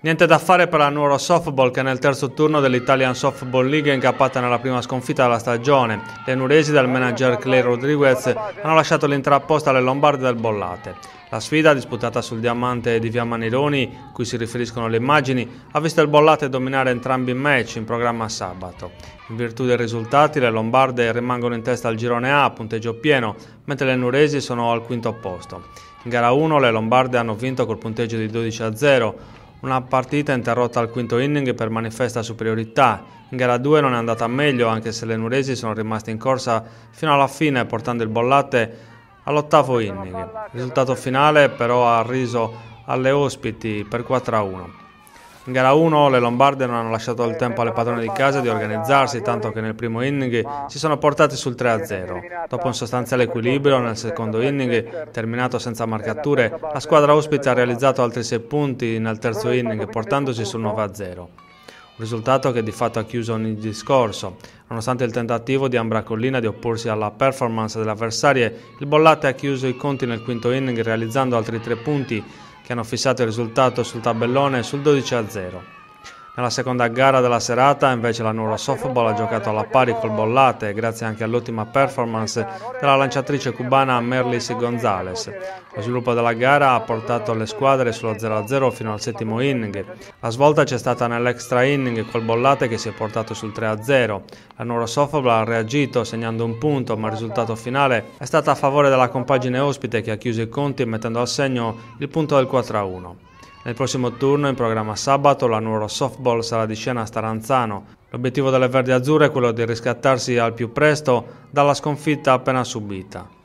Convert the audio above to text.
Niente da fare per la Nuoro Softball che nel terzo turno dell'Italian Softball League è incappata nella prima sconfitta della stagione. Le nuresi del manager Clay Rodriguez hanno lasciato l'intera posta alle Lombardi del Bollate. La sfida, disputata sul diamante di Via Manironi, cui si riferiscono le immagini, ha visto il Bollate dominare entrambi i match in programma sabato. In virtù dei risultati, le Lombarde rimangono in testa al girone a punteggio pieno, mentre le nuresi sono al quinto posto. In gara 1 le Lombarde hanno vinto col punteggio di 12 a 0, una partita interrotta al quinto inning per manifesta superiorità. In gara 2 non è andata meglio anche se le nuresi sono rimaste in corsa fino alla fine portando il bollate all'ottavo inning. Il risultato finale però ha riso alle ospiti per 4 a 1. In gara 1 le Lombarde non hanno lasciato il tempo alle padrone di casa di organizzarsi, tanto che nel primo inning si sono portati sul 3-0. Dopo un sostanziale equilibrio nel secondo inning, terminato senza marcature, la squadra ospite ha realizzato altri 6 punti nel terzo inning, portandosi sul 9-0. Un risultato che di fatto ha chiuso ogni discorso. Nonostante il tentativo di Ambra Collina di opporsi alla performance delle avversarie, il Bollate ha chiuso i conti nel quinto inning realizzando altri 3 punti che hanno fissato il risultato sul tabellone sul 12 a 0. Nella seconda gara della serata invece la Nuova Softball ha giocato alla pari col Bollate grazie anche all'ottima performance della lanciatrice cubana Merlis Gonzalez. Lo sviluppo della gara ha portato le squadre sullo 0-0 fino al settimo inning. La svolta c'è stata nell'extra inning col Bollate che si è portato sul 3-0. La Nuova Softball ha reagito segnando un punto ma il risultato finale è stato a favore della compagine ospite che ha chiuso i conti mettendo al segno il punto del 4-1. Nel prossimo turno, in programma sabato, la Nuoro Softball sarà di scena a Staranzano. L'obiettivo delle Verdi Azzurre è quello di riscattarsi al più presto dalla sconfitta appena subita.